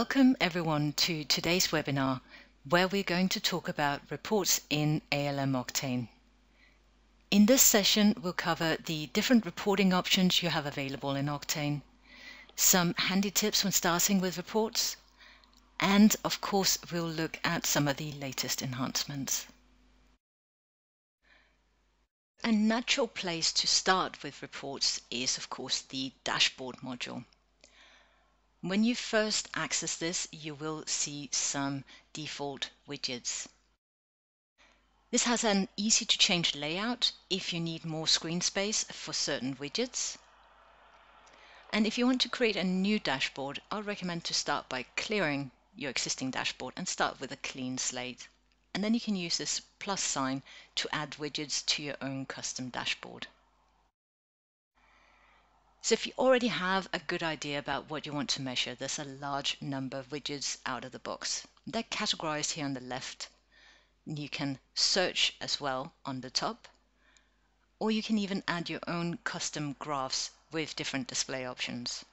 Welcome everyone to today's webinar where we're going to talk about reports in ALM Octane. In this session we'll cover the different reporting options you have available in Octane, some handy tips when starting with reports, and of course we'll look at some of the latest enhancements. A natural place to start with reports is of course the dashboard module. When you first access this, you will see some default widgets. This has an easy to change layout if you need more screen space for certain widgets. And if you want to create a new dashboard, I'll recommend to start by clearing your existing dashboard and start with a clean slate. And then you can use this plus sign to add widgets to your own custom dashboard. So if you already have a good idea about what you want to measure, there's a large number of widgets out of the box. They're categorized here on the left. You can search as well on the top, or you can even add your own custom graphs with different display options.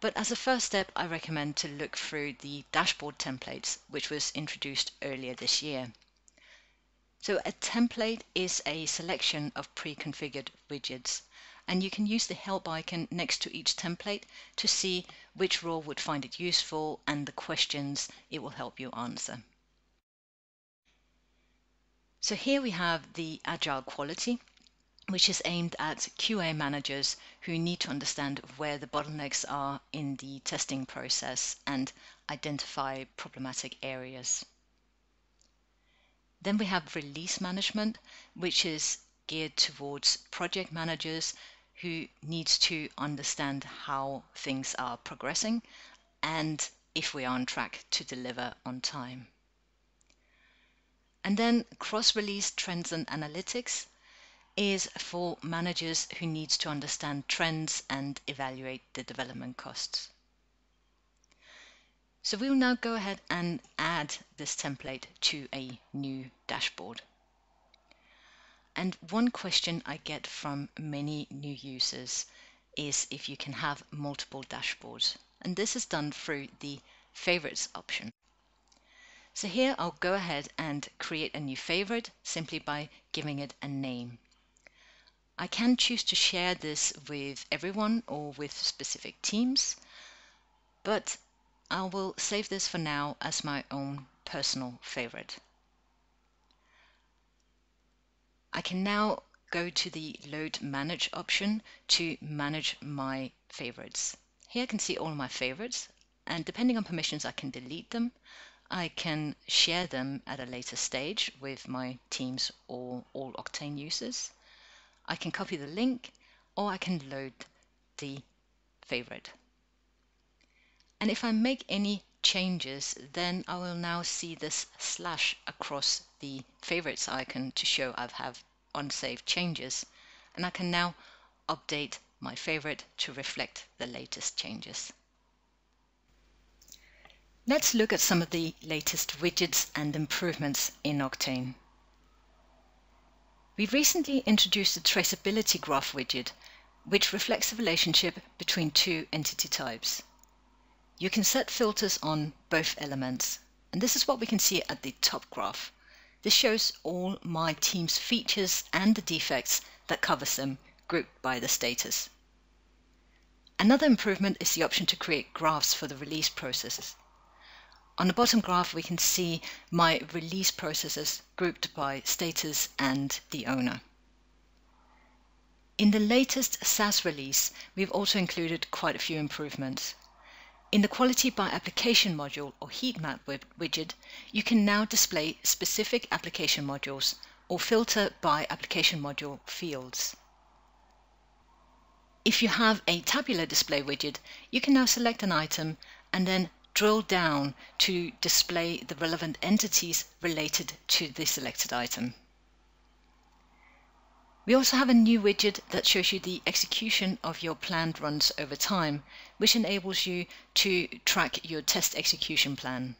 But as a first step, I recommend to look through the dashboard templates, which was introduced earlier this year. So a template is a selection of pre-configured widgets and you can use the help icon next to each template to see which role would find it useful and the questions it will help you answer. So here we have the agile quality, which is aimed at QA managers who need to understand where the bottlenecks are in the testing process and identify problematic areas. Then we have release management, which is geared towards project managers who needs to understand how things are progressing and if we are on track to deliver on time. And then cross-release trends and analytics is for managers who needs to understand trends and evaluate the development costs. So we will now go ahead and add this template to a new dashboard. And one question I get from many new users is if you can have multiple dashboards. And this is done through the favorites option. So here I'll go ahead and create a new favorite simply by giving it a name. I can choose to share this with everyone or with specific teams, but I will save this for now as my own personal favorite. I can now go to the load manage option to manage my favorites. Here I can see all my favorites and depending on permissions I can delete them. I can share them at a later stage with my teams or all Octane users. I can copy the link or I can load the favorite. And if I make any changes, then I will now see this slash across the favorites icon to show I have unsaved changes. And I can now update my favorite to reflect the latest changes. Let's look at some of the latest widgets and improvements in Octane. We recently introduced the traceability graph widget, which reflects the relationship between two entity types. You can set filters on both elements, and this is what we can see at the top graph. This shows all my team's features and the defects that covers them grouped by the status. Another improvement is the option to create graphs for the release processes. On the bottom graph, we can see my release processes grouped by status and the owner. In the latest SaaS release, we've also included quite a few improvements. In the Quality by Application module or heat map widget, you can now display specific application modules or filter by application module fields. If you have a tabular display widget, you can now select an item and then drill down to display the relevant entities related to the selected item. We also have a new widget that shows you the execution of your planned runs over time, which enables you to track your test execution plan.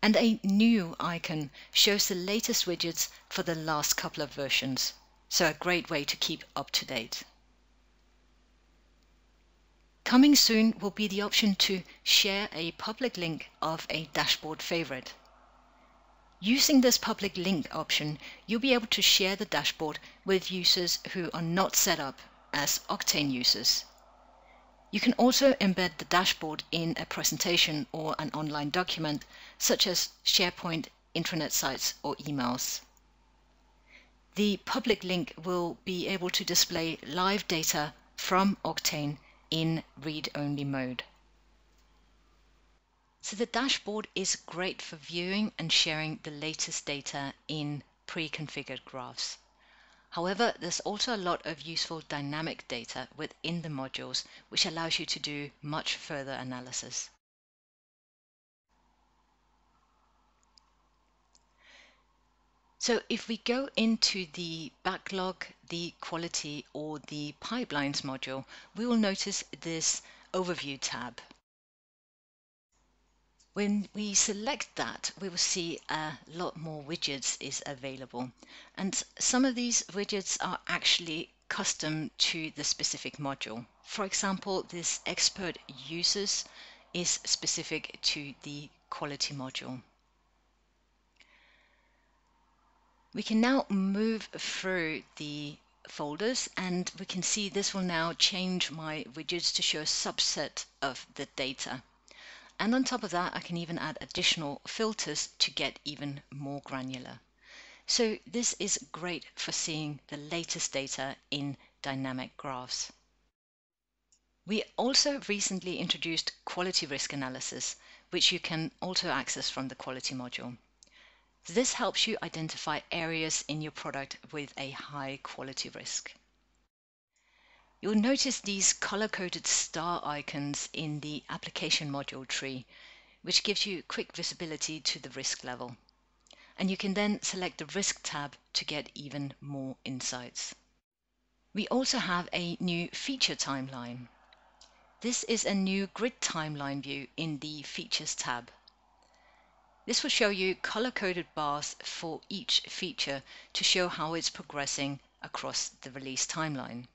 And a new icon shows the latest widgets for the last couple of versions, so a great way to keep up to date. Coming soon will be the option to share a public link of a dashboard favorite. Using this public link option, you'll be able to share the dashboard with users who are not set up as Octane users. You can also embed the dashboard in a presentation or an online document, such as SharePoint, intranet sites, or emails. The public link will be able to display live data from Octane in read-only mode. So the dashboard is great for viewing and sharing the latest data in pre-configured graphs. However, there's also a lot of useful dynamic data within the modules, which allows you to do much further analysis. So if we go into the backlog, the quality or the pipelines module, we will notice this overview tab. When we select that, we will see a lot more widgets is available. And some of these widgets are actually custom to the specific module. For example, this expert users is specific to the quality module. We can now move through the folders and we can see this will now change my widgets to show a subset of the data. And on top of that, I can even add additional filters to get even more granular. So this is great for seeing the latest data in dynamic graphs. We also recently introduced quality risk analysis, which you can also access from the quality module. This helps you identify areas in your product with a high quality risk. You'll notice these color-coded star icons in the application module tree, which gives you quick visibility to the risk level. And you can then select the risk tab to get even more insights. We also have a new feature timeline. This is a new grid timeline view in the features tab. This will show you color-coded bars for each feature to show how it's progressing across the release timeline.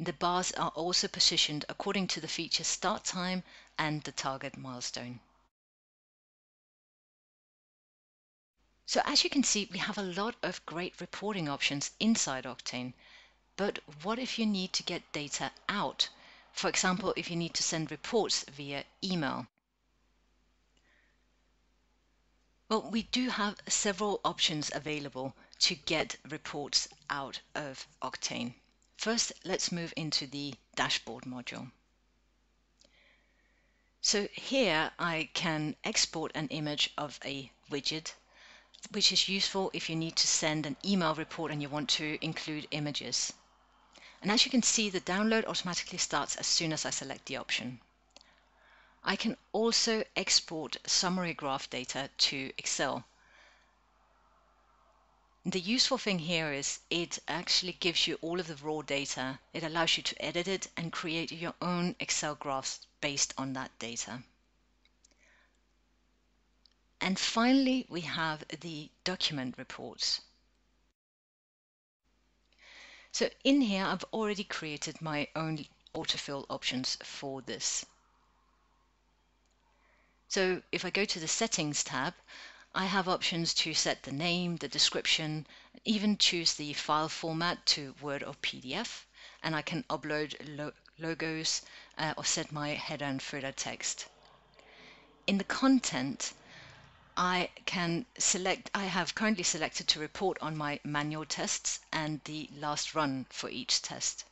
The bars are also positioned according to the feature start time and the target milestone. So as you can see, we have a lot of great reporting options inside Octane. But what if you need to get data out? For example, if you need to send reports via email. Well, we do have several options available to get reports out of Octane. First, let's move into the dashboard module. So here I can export an image of a widget, which is useful if you need to send an email report and you want to include images. And as you can see, the download automatically starts as soon as I select the option. I can also export summary graph data to Excel. The useful thing here is it actually gives you all of the raw data. It allows you to edit it and create your own Excel graphs based on that data. And finally, we have the document reports. So in here, I've already created my own autofill options for this. So if I go to the settings tab, I have options to set the name, the description, even choose the file format to Word or PDF, and I can upload lo logos uh, or set my header and footer text. In the content, I can select, I have currently selected to report on my manual tests and the last run for each test.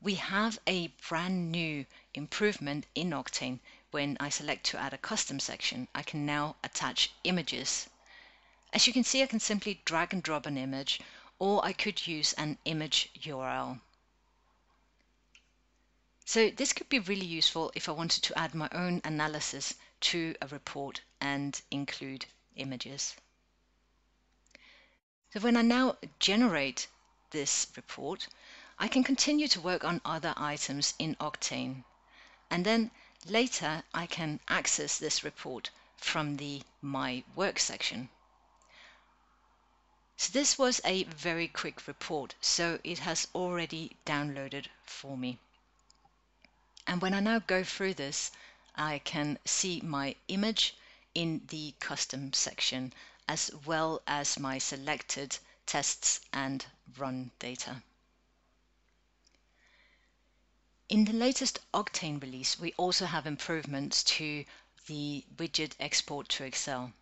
We have a brand new improvement in Octane when I select to add a custom section, I can now attach images. As you can see, I can simply drag and drop an image, or I could use an image URL. So this could be really useful if I wanted to add my own analysis to a report and include images. So when I now generate this report, I can continue to work on other items in Octane. And then Later, I can access this report from the My Work section. So this was a very quick report, so it has already downloaded for me. And when I now go through this, I can see my image in the custom section as well as my selected tests and run data. In the latest Octane release, we also have improvements to the widget export to Excel.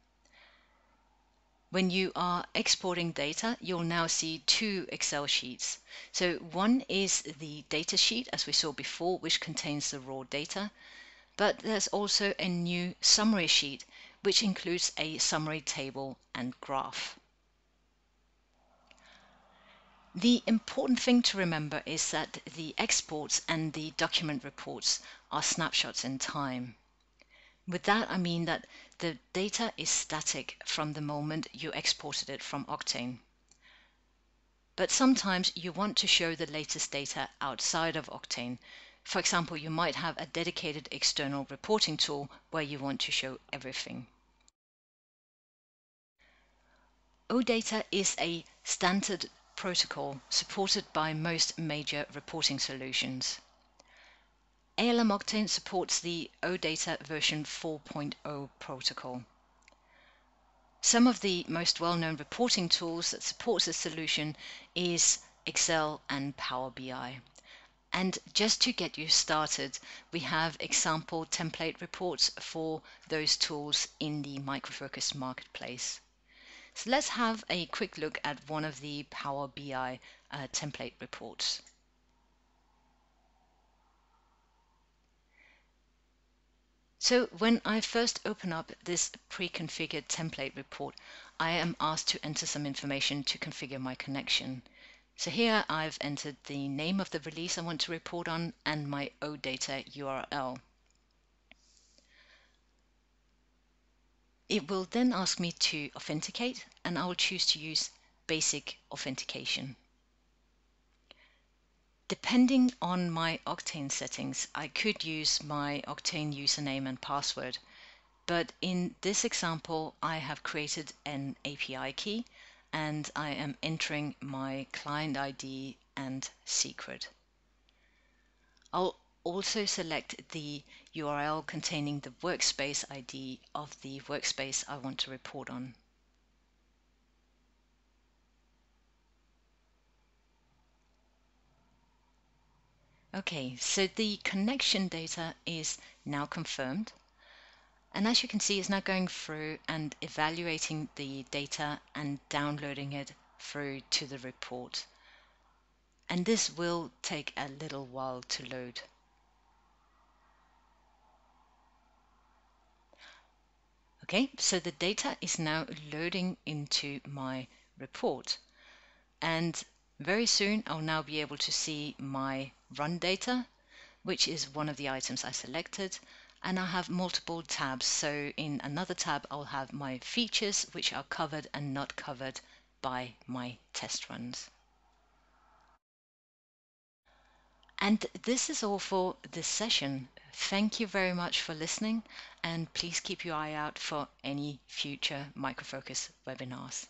When you are exporting data, you'll now see two Excel sheets. So one is the data sheet, as we saw before, which contains the raw data. But there's also a new summary sheet, which includes a summary table and graph. The important thing to remember is that the exports and the document reports are snapshots in time. With that, I mean that the data is static from the moment you exported it from Octane. But sometimes you want to show the latest data outside of Octane. For example, you might have a dedicated external reporting tool where you want to show everything. OData is a standard protocol supported by most major reporting solutions. ALM Octane supports the OData version 4.0 protocol. Some of the most well-known reporting tools that support this solution is Excel and Power BI. And just to get you started, we have example template reports for those tools in the Micro Marketplace. So let's have a quick look at one of the Power BI uh, template reports. So when I first open up this pre-configured template report, I am asked to enter some information to configure my connection. So here I've entered the name of the release I want to report on and my OData URL. It will then ask me to authenticate and I will choose to use basic authentication. Depending on my Octane settings, I could use my Octane username and password. But in this example, I have created an API key and I am entering my client ID and secret. I'll also select the URL containing the workspace ID of the workspace I want to report on. Okay, so the connection data is now confirmed. And as you can see, it's now going through and evaluating the data and downloading it through to the report. And this will take a little while to load. Okay, so the data is now loading into my report. And very soon I'll now be able to see my run data, which is one of the items I selected, and I have multiple tabs. So in another tab, I'll have my features, which are covered and not covered by my test runs. And this is all for this session. Thank you very much for listening and please keep your eye out for any future Micro Focus webinars.